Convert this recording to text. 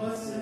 Você